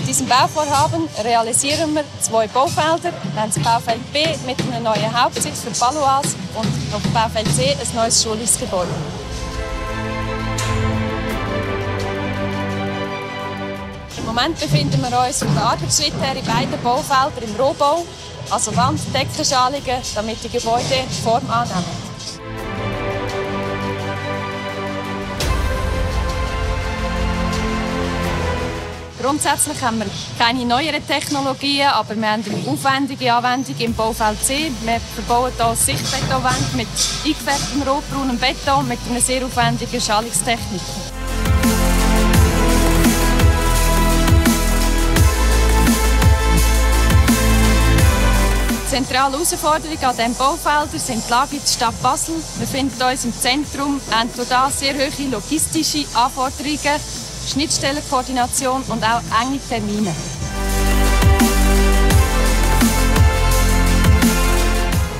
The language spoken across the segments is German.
unserem Bauvorhaben realisieren wir zwei Baufelder. Wir Baufeld B mit einem neuen Hauptsitz für Paloas und auf Baufeld C ein neues Schulungsgebäude. Im Moment befinden wir uns von der Arbeitsschritt her in beiden Baufeldern im Rohbau, also Wand- und Deckverschalungen, damit die Gebäude Form annehmen. Grundsätzlich haben wir keine neueren Technologien, aber wir haben eine aufwendige Anwendung im Baufeld C. Wir verbauen hier Sichtbetonwände mit eingefärbtem rotbraunem Beton mit einer sehr aufwendigen Schallungstechnik. Die zentrale Herausforderung an diesem Baufeld sind die Lage in der Stadt Basel. Wir befinden uns im Zentrum, haben hier sehr hohe logistische Anforderungen Schnittstellenkoordination und auch enge Termine.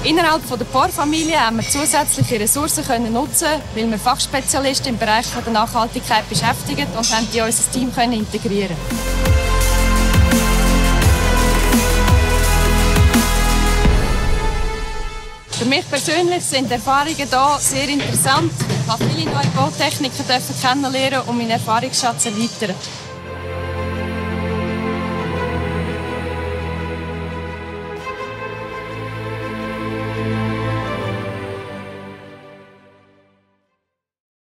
Innerhalb der POR-Familie haben wir zusätzliche Ressourcen können nutzen, weil wir Fachspezialisten im Bereich der Nachhaltigkeit beschäftigen und haben in unser Team können integrieren. Für mich persönlich sind die Erfahrungen hier sehr interessant. Ich habe viele neue Bautechniken kennenlernen und meinen Erfahrungsschatz erweitern.